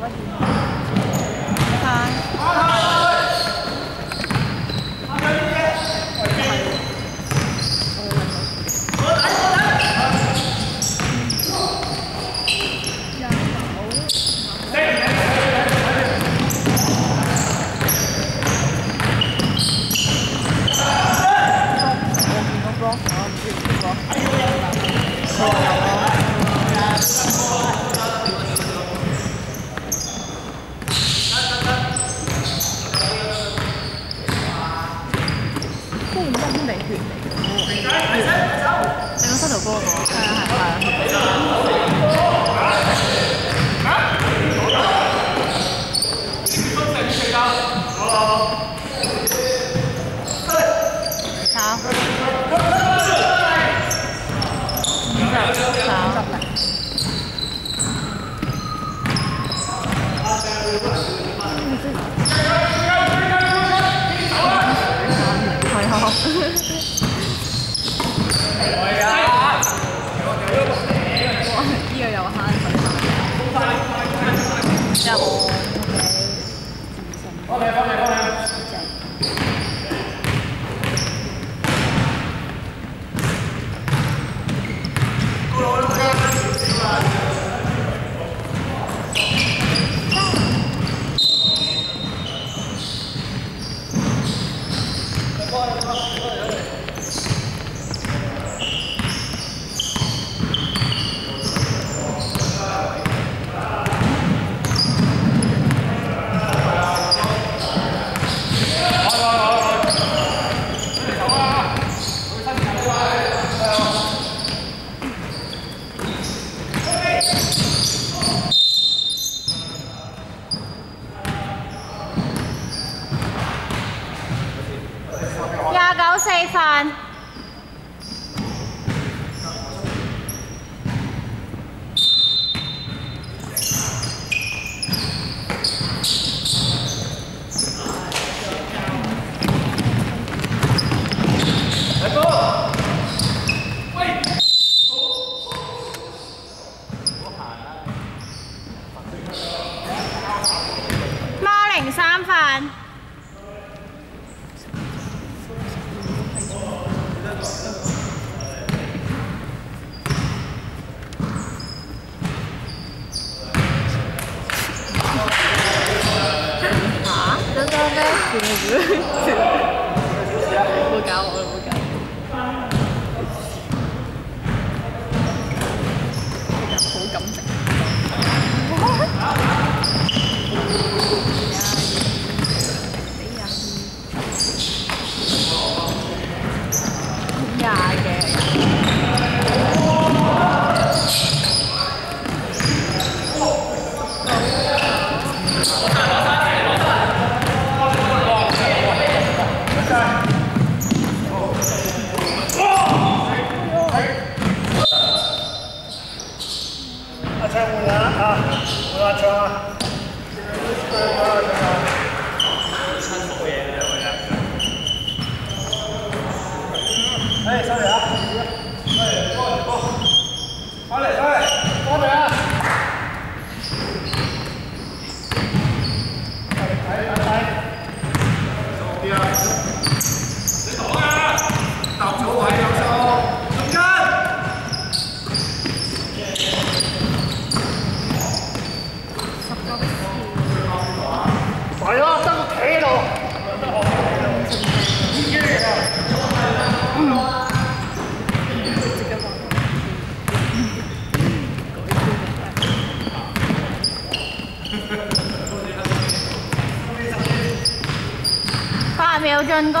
quá chị Oh, Thank 那是？차 문화 아 문화 차 Hey, sorry, ah. Hey, go, go. Vale, vale. Vale, ah. Vale, vale, vale. Yeah. 不要成功。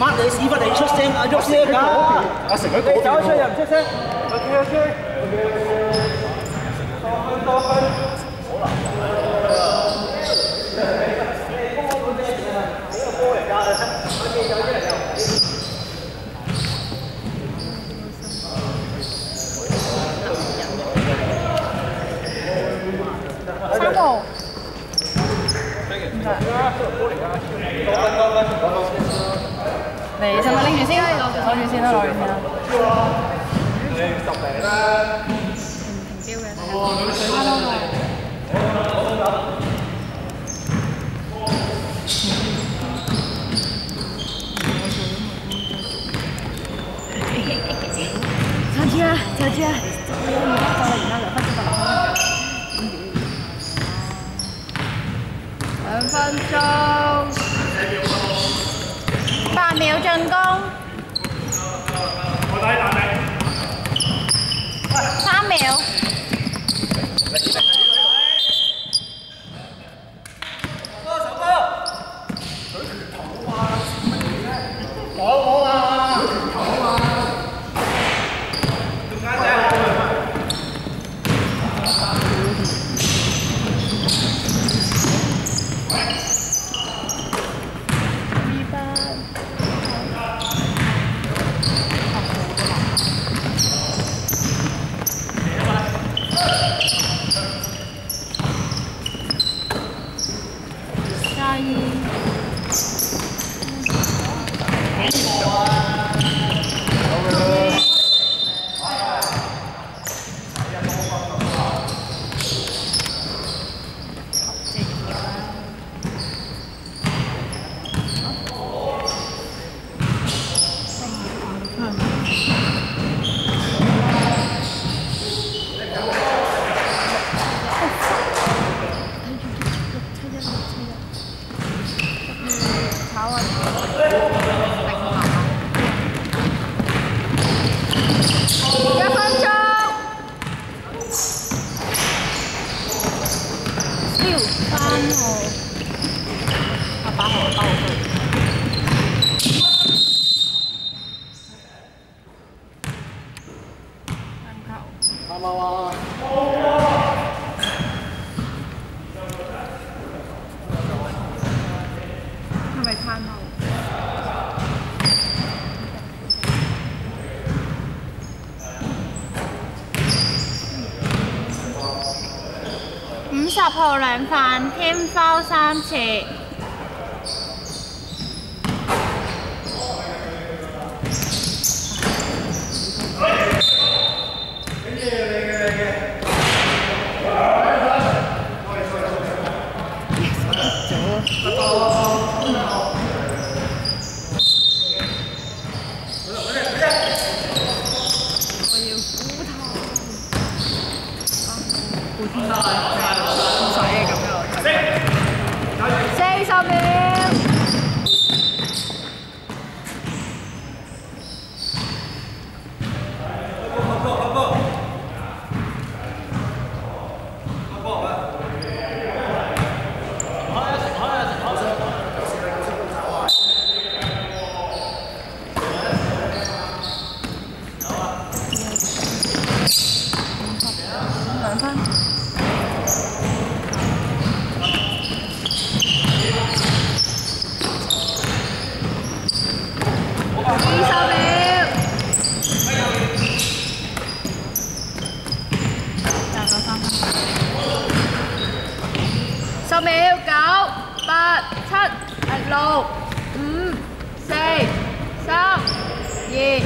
媽你屎忽你出聲啊，喐先㗎！阿成佢你走出又唔出聲。OK OK。多分多分。好難三號。唔該。多分多分多分。你儘量拎住先啊！拎住先啦，我哋啦。你讀嚟啦。停停標啊！哦，隊分開。走住啊，走住啊！一分钟，六分哦，啊，八号，八号队，三扣，妈妈后两房天包三尺四十秒。九八七六五四三二，一。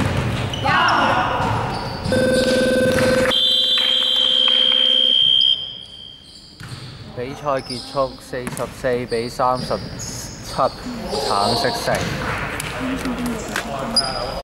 比赛结束，四十四比三十七，橙色胜。